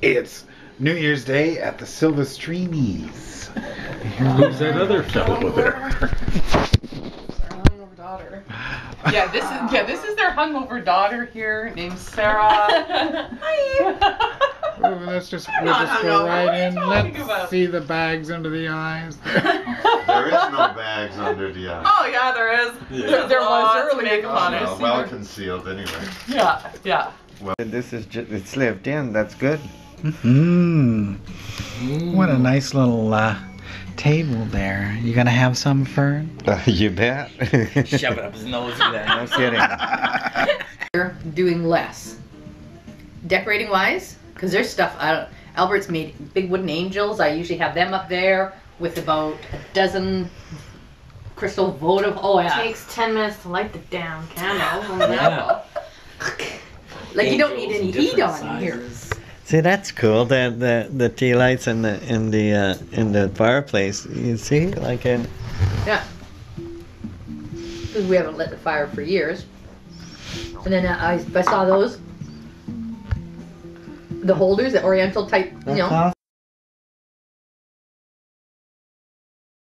It's New Year's Day at the Sylvestrinis. Who's that other fellow there? Yeah, this is yeah, this is their hungover daughter here named Sarah. Hi. Let's just, we'll not just go hungover. Right in. Let's about? see the bags under the eyes. There is no bags under the eyes. oh yeah, there is. There, there was Lots of earlier. makeup on it. well, well concealed anyway. Yeah, yeah. Well, this is just, it's lived in, that's good. Mmm. What a nice little uh, table there. You gonna have some, Fern? you bet. Shove it up his nose with No that. kidding. They're doing less. Decorating wise, because there's stuff. I don't, Albert's made big wooden angels. I usually have them up there with about a dozen crystal votive. Oh yeah, takes 10 minutes to light the damn candle. Yeah. like you don't need any heat on different here. See, that's cool. The the the tea lights in the in the uh, in the fireplace. You see, like in Yeah, because we haven't lit the fire for years. And then uh, I, I saw those, the holders, the Oriental type, you know. Uh-huh.